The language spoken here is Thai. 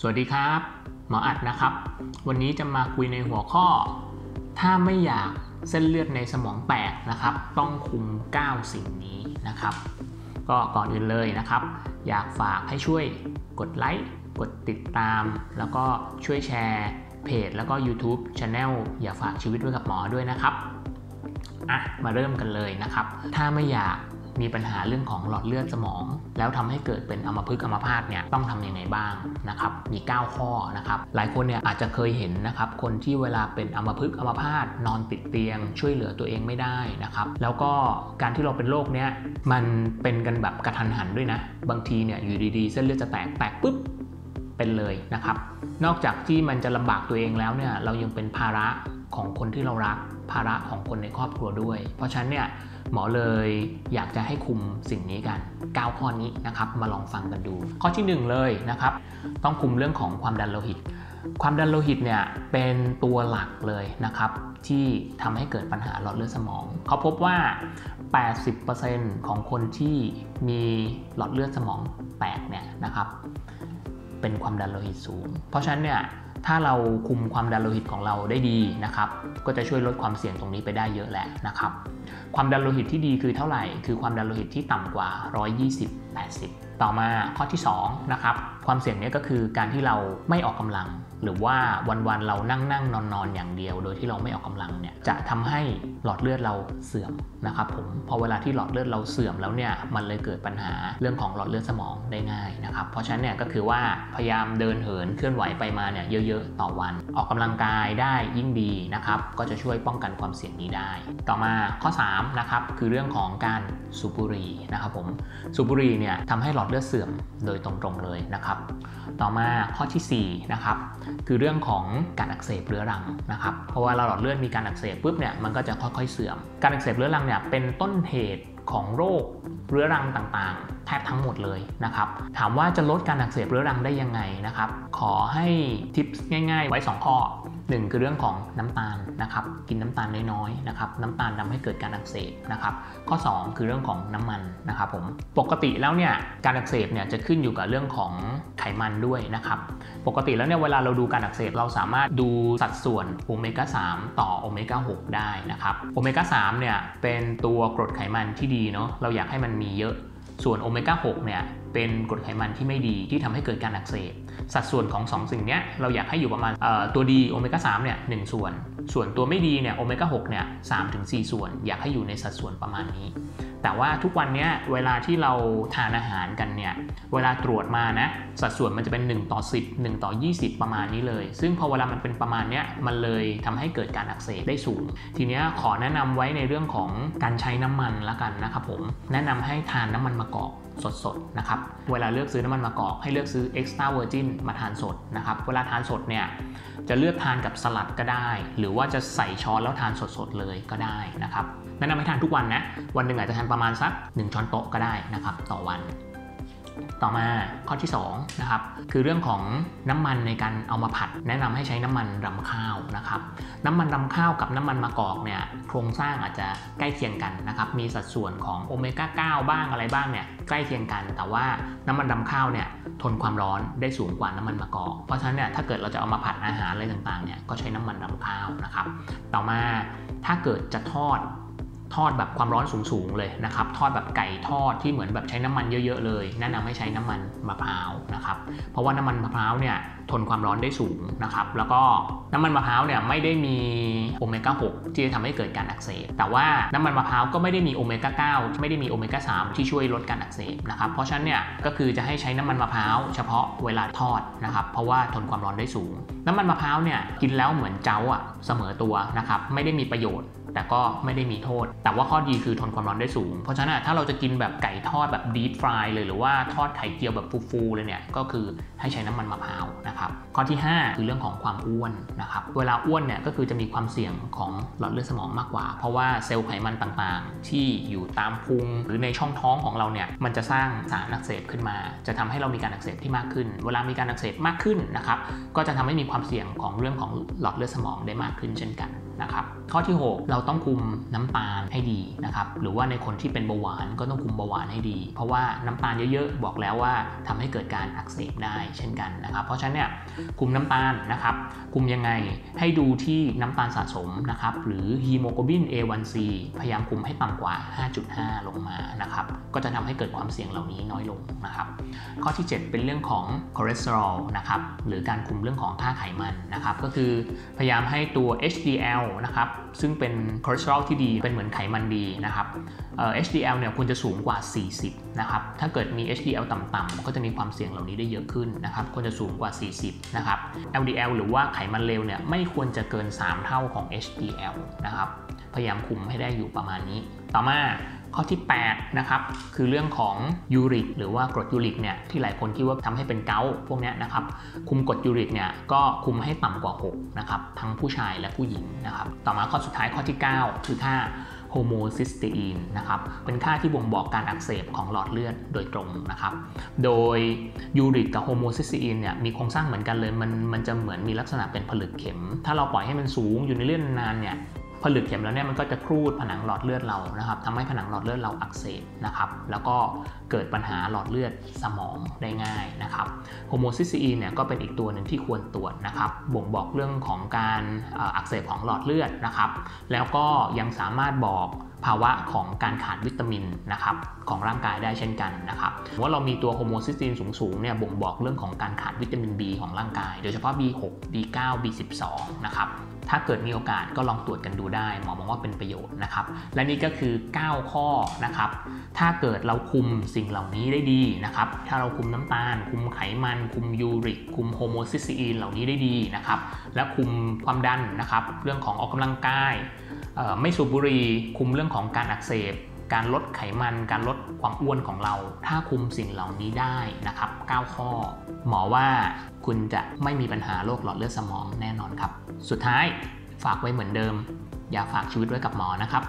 สวัสดีครับ หมออัดนะครับ วันนี้จะมาคุยในหัวข้อ ถ้าไม่อยากเส้นเลือดในสมองแตกนะครับ ต้องคุม 9 สิ่งนี้นะครับ ก็ก่อนอื่นเลยนะครับ อยากฝากให้ช่วยกดไลค์กดติดตาม แล้วก็ช่วยแชร์เพจ แล้วก็ YouTube Channel อย่าฝากชีวิตไว้กับหมอด้วยนะครับอะมาเริ่มกันเลยนะครับ ถ้าไม่อยาก มีปัญหาเรื่องของหลอดเลือดสมอง แล้วทำให้เกิดเป็นอัมพฤกษ์อัมพาตเนี่ยต้องทำยังไงบ้างนะครับมี 9 ข้อนะครับหลายคนเนี่ยอาจจะเคยเห็นนะครับคนที่เวลาเป็นอัมพฤกษ์อัมพาตนอนติดเตียง ช่วยเหลือตัวเองไม่ได้นะครับแล้วก็การที่เราเป็นโรคเนี้ยมันเป็นกันแบบกระทันหันด้วยนะ บางทีเนี่ยอยู่ดีๆ เส้นเลือดจะแตกแตกปุ๊บเป็นเลยนะครับ นอกจากที่มันจะลำบากตัวเองแล้วเนี่ยเรายังเป็นภาระของคนที่เรารัก ภาระของคนในครอบครัวด้วย เพราะฉะนั้นเนี่ยหมอเลยอยากจะให้คุมสิ่งนี้กัน 9 ข้อนี้นะครับมาลองฟังกันดู ข้อที่ 1 เลยนะครับ ต้องคุมเรื่องของความดันโลหิต ความดันโลหิตเนี่ยเป็นตัวหลักเลยนะครับ ที่ทำให้เกิดปัญหาหลอดเลือดสมอง เขาพบว่า 80%ของคนที่มีหลอดเลือดสมองแตกเนี่ยนะครับ เป็นความดันโลหิตสูง เพราะฉะนั้นเนี่ย ถ้าเราคุมความดันโลหิตของเราได้ดีนะครับ ก็จะช่วยลดความเสี่ยงตรงนี้ไปได้เยอะแหละนะครับ ความดันโลหิตที่ดีคือเท่าไหร่ คือความดันโลหิตที่ต่ำกว่า 120 80 ต่อมาข้อที่2นะครับความเสี่ยงนี้ก็คือการที่เราไม่ออกกำลัง หรือว่าวันๆเรานั่งนั่งนอนนอนอย่างเดียว โดยที่เราไม่ออกกำลังเนี่ยจะทำให้หลอดเลือดเราเสื่อมนะครับผมพอเวลาที่หลอดเลือดเราเสื่อมแล้วเนี่ยมันเลยเกิดปัญหาเรื่องของหลอดเลือดสมองได้ง่ายนะครับเพราะฉะนั้นเนี่ยก็คือว่าพยายามเดินเหินเคลื่อนไหวไปมาเนี่ยเยอะๆ ต่อวัน ออกกำลังกายได้ยิ่งดีนะครับก็จะช่วยป้องกันความเสี่ยงนี้ได้ ต่อมาข้อ3นะครับคือเรื่องของการสูบบุหรี่นะครับผมสูบบุหรี่เนี่ยทำให้หลอดเลือดเสื่อมโดยตรงๆเลยนะครับ ต่อมาข้อที่4นะครับคือเรื่องของการอักเสบเรื้อรังนะครับ เพราะว่าเราหลอดเลือดมีการอักเสบปุ๊บเนี่ยมันก็จะค่อยๆเสื่อม การอักเสบเรื้อรังเนี่ยเป็นต้นเหตุของโรคเรื้อรังต่างๆ แทบทั้งหมดเลยนะครับ ถามว่าจะลดการอักเสบเรื้อรังได้ยังไงนะครับ ขอให้ทิปง่ายๆ ไว้ 2 ข้อ 1 คือเรื่องของน้ำตาลนะครับ กินน้ำตาลน้อยๆนะครับ น้ำตาลทำให้เกิดการอักเสบนะครับ ข้อ 2 คือเรื่องของน้ำมันนะครับผม ปกติแล้วเนี่ยการอักเสบเนี่ยจะขึ้นอยู่กับเรื่องของไขมันด้วยนะครับ ปกติแล้วเนี่ยเวลาเราดูการอักเสบเราสามารถดูสัดส่วนโอเมก้า3ต่อโอเมก้า6ได้นะครับ โอเมก้า3เนี่ยเป็นตัวกรดไขมันที่ดีเนาะ เราอยากให้มันมีเยอะ ส่วนโอเมก้า6เนี่ย เป็นกรดไขมันที่ไม่ดีที่ทำให้เกิดการอักเสบสัดส่วนของ 2 สิ่งนี้เราอยากให้อยู่ประมาณตัวดีโอเมก้า3เนี่ยหส่วน ส่วนตัวไม่ดีเนี่ยโอเมก้า6เนี่ยสาถึงสส่วน อยากให้อยู่ในสัดส่วนประมาณนี้ แต่ว่าทุกวันนี้เวลาที่เราทานอาหารกันเนี่ยเวลาตรวจมานะสัดส่วนมันจะเป็น 1 ต่อ 10 1 ต่อ 20 ประมาณนี้เลย ซึ่งพอเวลามันเป็นประมาณนี้มันเลยทำให้เกิดการอักเสบได้สูง ทีนี้ขอแนะนำไว้ในเรื่องของการใช้น้ำมันละกันนะครับผมแนะนำให้ทานน้ำมันมะกอก สดๆนะครับ เวลาเลือกซื้อน้ำมันมะกอกให้เลือกซื้อ extra virgin มาทานสดนะครับ เวลาทานสดเนี่ยจะเลือกทานกับสลัดก็ได้ หรือว่าจะใส่ช้อนแล้วทานสดๆเลยก็ได้นะครับแนะนำให้ทานทุกวันนะ วันหนึ่งอาจจะทานประมาณสัก 1 ช้อนโต๊ะก็ได้นะครับ ต่อวัน ต่อมาข้อที่2นะครับคือเรื่องของน้ำมันในการเอามาผัด แนะนำให้ใช้น้ำมันรำข้าวนะครับน้ำมันรำข้าวกับน้ำมันมะกอกเนี่ยโครงสร้างอาจจะใกล้เคียงกันนะครับมีสัดส่วนของโอเมก้า 9 บ้างอะไรบ้างเนี่ยใกล้เคียงกัน แต่ว่าน้ำมันรำข้าวเนี่ยทนความร้อนได้สูงกว่าน้ำมันมะกอก เพราะฉะนั้นเนี่ยถ้าเกิดเราจะเอามาผัดอาหารอะไรต่างๆเนี่ยก็ใช้น้ำมันรำข้าวนะครับต่อมาถ้าเกิดจะทอด ทอดแบบความร้อนสูงๆเลยนะครับทอดแบบไก่ทอดที่เหมือนแบบใช้น้ำมันเยอะๆเลยแนะนำให้ใช้น้ำมันมะพร้าวนะครับเพราะว่าน้ำมันมะพร้าวเนี่ยทนความร้อนได้สูงนะครับแล้วก็น้ำมันมะพร้าวเนี่ยไม่ได้มีโอเมก้า6ที่จะทำให้เกิดการอักเสบแต่ว่าน้ำมันมะพร้าวก็ไม่ได้มีโอเมก้า9ไม่ได้มีโอเมก้า3ที่ช่วยลดการอักเสบนะครับเพราะฉะนั้นเนี่ยก็คือจะให้ใช้น้ำมันมะพร้าวเฉพาะเวลาทอดนะครับเพราะว่าทนความร้อนได้สูง น้ำมันมะพร้าวเนี่ยกินแล้วเหมือนเจ้าอะ เสมอตัวนะครับไม่ได้มีประโยชน์แต่ก็ไม่ได้มีโทษ แต่ว่าข้อดีคือทนความร้อนได้สูง เพราะฉะนั้นถ้าเราจะกินแบบไก่ทอดแบบดีฟรายเลยหรือว่าทอดไข่เจียวแบบฟูๆเลยเนี่ยก็คือให้ใช้น้ำมันมะพร้าวนะครับข้อที่ 5 คือเรื่องของความอ้วนนะครับเวลาอ้วนเนี่ยก็คือจะมีความเสี่ยงของหลอดเลือดสมองมากกว่า เพราะว่าเซลล์ไขมันต่างๆ ที่อยู่ตามพุงหรือในช่องท้องของเราเนี่ยมันจะสร้างสารอักเสบขึ้นมา จะทำให้เรามีการอักเสบที่มากขึ้น เวลามีการอักเสบมากขึ้นนะครับก็จะทำให้มีความเสี่ยงของเรื่องของหลอดเลือดสมองได้มากขึ้นเช่นกัน นะครับข้อที่ 6 เราต้องคุมน้ำตาลให้ดีนะครับหรือว่าในคนที่เป็นเบาหวานก็ต้องคุมเบาหวานให้ดี เพราะว่าน้ำตาลเยอะๆบอกแล้วว่าทำให้เกิดการอักเสบได้เช่นกันนะครับ เพราะฉะนั้นเนี่ยคุมน้ำตาลนะครับคุมยังไงให้ดูที่น้ำตาลสะสมนะครับหรือฮีโมโกลบิน A1C พยายามคุมให้ต่ำกว่า 5.5 ลงมานะครับก็จะทำให้เกิดความเสี่ยงเหล่านี้น้อยลงนะครับข้อที่ 7 เป็นเรื่องของคอเลสเตอรอลนะครับหรือการคุมเรื่องของค่าไขมันนะครับก็คือพยายามให้ตัว HDL นะครับซึ่งเป็นคอเลสเตอรอลที่ดีเป็นเหมือนไขมันดีนะครับเอ่อ HDL เนี่ยควรจะสูงกว่า 40 นะครับ ถ้าเกิดมี HDL ต่ำๆก็จะมีความเสี่ยงเหล่านี้ได้เยอะขึ้นนะครับ ควรจะสูงกว่า 40 นะครับ LDL หรือว่าไขมันเลวเนี่ยไม่ควรจะเกิน 3 เท่าของ HDL นะครับ พยายามคุมให้ได้อยู่ประมาณนี้ ต่อมา ข้อที่8นะครับคือเรื่องของยูริกหรือว่ากรดยูริกเนี่ยที่หลายคนคิดว่าทำให้เป็นเกาพวกนี้นะครับคุมกรดยูริกเนี่ยก็คุมให้ต่ำกว่า6นะครับทั้งผู้ชายและผู้หญิงนะครับต่อมาข้อสุดท้ายข้อที่ 9 คือค่าโฮโมซิสเตอีนนะครับเป็นค่าที่บ่งบอกการอักเสบของหลอดเลือดโดยตรงนะครับโดยยูริกกับโฮโมซิสเตอีนเนี่ยมีโครงสร้างเหมือนกันเลยมันมันจะเหมือนมีลักษณะเป็นผลึกเข็ม ถ้าเราปล่อยให้มันสูงอยู่ในเลือดนานเนี่ย ผลึกเข็มแล้วเนี่ยมันก็จะครูดผนังหลอดเลือดเรานะครับทำให้ผนังหลอดเลือดเราอักเสบนะครับแล้วก็เกิดปัญหาหลอดเลือดสมองได้ง่ายนะครับโฮโมซิสเตอีนเนี่ยก็เป็นอีกตัวหนึ่งที่ควรตรวจนะครับบ่งบอกเรื่องของการอักเสบของหลอดเลือดนะครับแล้วก็ยังสามารถบอก ภาวะของการขาดวิตามินนะครับของร่างกายได้เช่นกันนะครับว่าเรามีตัวโฮโมซิสตีนสูงๆเนี่ยบ่งบอกเรื่องของการขาดวิตามิน B ของร่างกาย โดยเฉพาะ B6 B9 B12 นะครับถ้าเกิดมีโอกาสก็ลองตรวจกันดูได้ หมอมองว่าเป็นประโยชน์นะครับ และนี่ก็คือ 9 ข้อนะครับ ถ้าเกิดเราคุมสิ่งเหล่านี้ได้ดีนะครับ ถ้าเราคุมน้ำตาล คุมไขมัน คุมยูริก คุมโฮโมซิสตีนเหล่านี้ได้ดีนะครับ และคุมความดันนะครับ เรื่องของออกกำลังกาย ไม่สูบบุหรี่คุมเรื่องของการอักเสบ การลดไขมัน การลดความอ้วนของเรา ถ้าคุมสิ่งเหล่านี้ได้นะครับ 9 ข้อ หมอว่าคุณจะไม่มีปัญหาโรคหลอดเลือดสมองแน่นอนครับ สุดท้ายฝากไว้เหมือนเดิม อย่าฝากชีวิตไว้กับหมอนะครับ